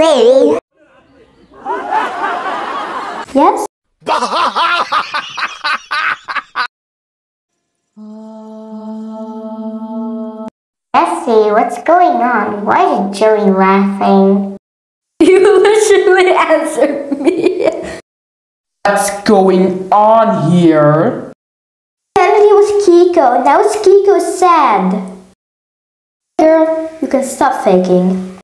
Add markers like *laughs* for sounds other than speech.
baby. Yes? Jesse, what's going on? Why is Joey laughing? *laughs* You literally answered me. What's going on here? Kennedy was Kiko. Now it's Kiko sad. Girl, you can stop faking.